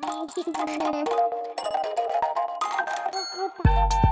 咕咕哒。